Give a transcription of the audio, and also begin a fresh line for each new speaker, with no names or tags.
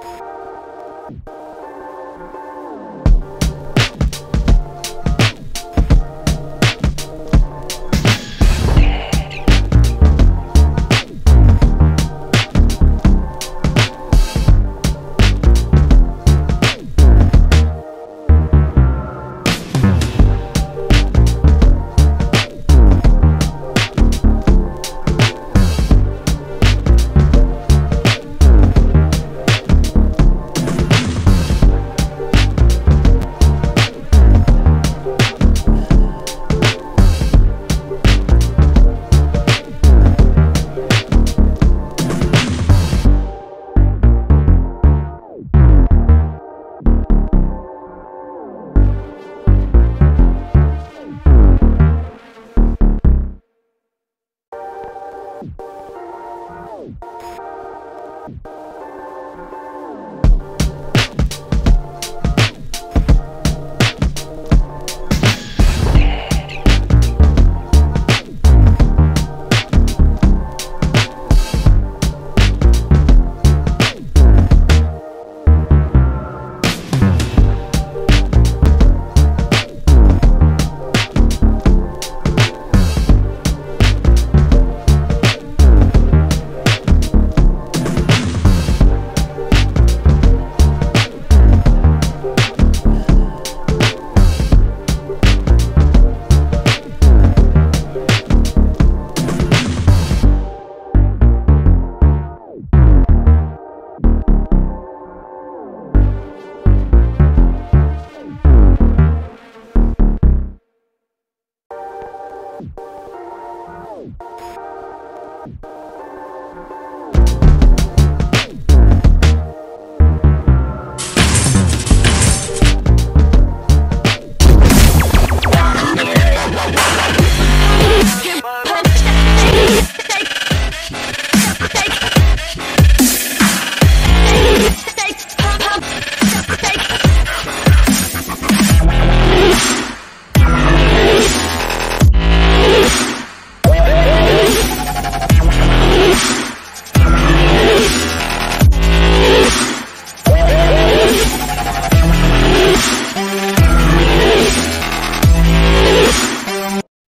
Bye.